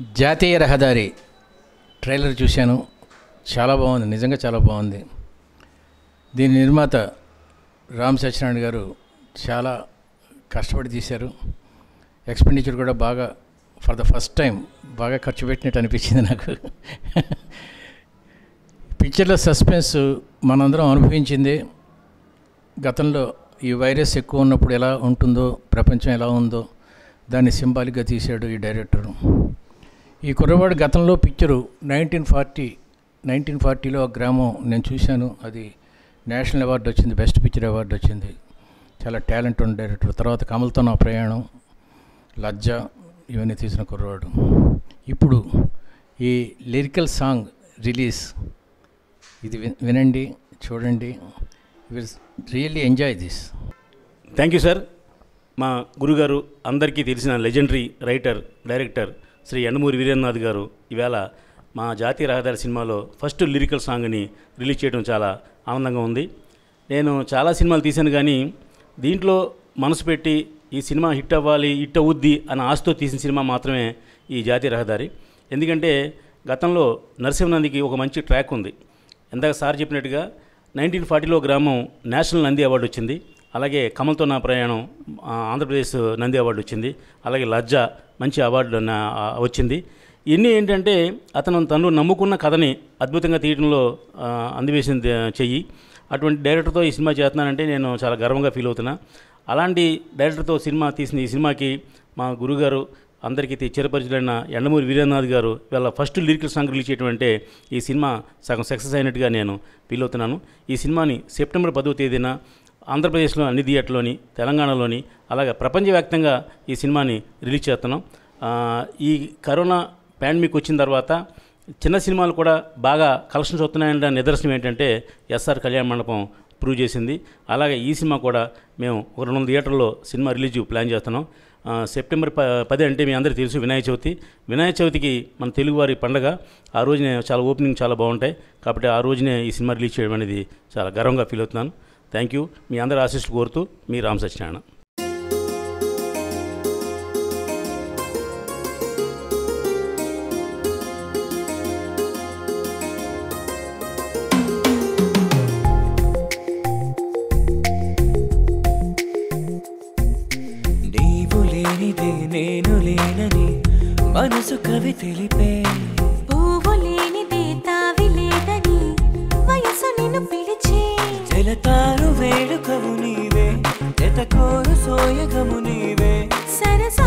జాతీయ రహదారి ట్రైలర్ చూశాను. చాలా బాగుంది. నిజంగా చాలా బాగుంది. దీని నిర్మాత రామ్ సత్యనారాయణ గారు చాలా కష్టపడి తీశారు. ఎక్స్పెండిచర్ కూడా బాగా ఫర్ ద ఫస్ట్ టైం బాగా ఖర్చు పెట్టినట్టు అనిపించింది నాకు. పిక్చర్లో సస్పెన్స్ మనందరం అనుభవించింది. గతంలో ఈ వైరస్ ఎక్కువ ఉన్నప్పుడు ఎలా ఉంటుందో ప్రపంచం ఎలా ఉందో దాన్ని సింబాలిక్గా తీశాడు ఈ డైరెక్టరు. ఈ కుర్రవాడు గతంలో పిక్చరు నైన్టీన్ ఫార్టీ నైన్టీన్ ఫార్టీలో ఆ గ్రామం నేను చూశాను. అది నేషనల్ అవార్డు వచ్చింది బెస్ట్ పిక్చర్ అవార్డు వచ్చింది. చాలా టాలెంట్ ఉన్న డైరెక్టర్. తర్వాత కమల్తో నా ప్రయాణం లజ్జ ఇవన్నీ తీసిన కుర్రవాడు. ఇప్పుడు ఈ లిరికల్ సాంగ్ రిలీజ్. ఇది వినండి చూడండి. Will really enjoy this thank you sir మా గురుగారు అందరికీ తెలిసిన legendary writer director Shri Yandamuri Veerendranath గారు ఈవేళ మా జాతీయ రహదారి సినిమాలో ఫస్ట్ లిరికల్ సాంగ్ని రిలీజ్ చేయడం చాలా ఆనందంగా ఉంది. నేను చాలా సినిమాలు తీశాను కానీ దీంట్లో మనసు పెట్టి ఈ సినిమా హిట్ అవ్వాలి హిట్ అవుద్ది అన్న ఆశతో తీసిన సినిమా మాత్రమే ఈ జాతీయ రహదారి. ఎందుకంటే గతంలో నరసింహనందికి ఒక మంచి ట్రాక్ ఉంది. ఇందాక సార్ చెప్పినట్టుగా నైన్టీన్ ఫార్టీలో గ్రామం నేషనల్ నంది అవార్డు వచ్చింది. అలాగే కమల్తో నా ప్రయాణం ఆంధ్రప్రదేశ్ నంది అవార్డు వచ్చింది. అలాగే లజ్జ మంచి అవార్డు వచ్చింది. ఎన్ని ఏంటంటే అతను తను నమ్ముకున్న కథని అద్భుతంగా తీయడంలో అందివేసిన అందివేసింది చెయ్యి. అటువంటి డైరెక్టర్తో ఈ సినిమా చేస్తున్నానంటే నేను చాలా గర్వంగా ఫీల్ అవుతున్నా. అలాంటి డైరెక్టర్తో సినిమా తీసిన ఈ సినిమాకి మా గురుగారు అందరికీ చిరపరిచులైన ఎండమూరి వీరేంద్రనాథ్ గారు వీళ్ళ ఫస్ట్ లిరికల్ సాంగ్ రిలీజ్ చేయటమంటే అంటే ఈ సినిమా సగం సక్సెస్ అయినట్టుగా నేను ఫీల్ అవుతున్నాను. ఈ సినిమాని సెప్టెంబర్ పదో తేదీన ఆంధ్రప్రదేశ్లో అన్ని థియేటర్లోని తెలంగాణలోని అలాగే ప్రపంచవ్యాప్తంగా ఈ సినిమాని రిలీజ్ చేస్తున్నాం. ఈ కరోనా పాండమిక్ వచ్చిన తర్వాత చిన్న సినిమాలు కూడా బాగా కలెక్షన్స్ వస్తున్నాయన్న నిదర్శనం ఏంటంటే ఎస్ఆర్ కళ్యాణ మండపం ప్రూవ్ చేసింది. అలాగే ఈ సినిమా కూడా మేము ఒక రెండు థియేటర్లో సినిమా రిలీజ్ ప్లాన్ చేస్తున్నాం. సెప్టెంబర్ ప పది అంటే మీ అందరికీ తెలుసు వినాయక చవితి. వినాయక చవితికి మన తెలుగువారి పండగ. ఆ రోజునే చాలా ఓపెనింగ్ చాలా బాగుంటాయి. కాబట్టి ఆ రోజునే ఈ సినిమా రిలీజ్ చేయడం అనేది చాలా గర్వంగా ఫీల్ అవుతున్నాను. థ్యాంక్ యూ మీ అందరి ఆశీస్సులు కోరుతూ మీ రామ్ సత్యనారాయణ. నీవు లేనిదే నేను లేనని మనసు కవి తెలిపే జలతారు వేడుకవు నీవే జతకోరు సోయగము నీవే. సరస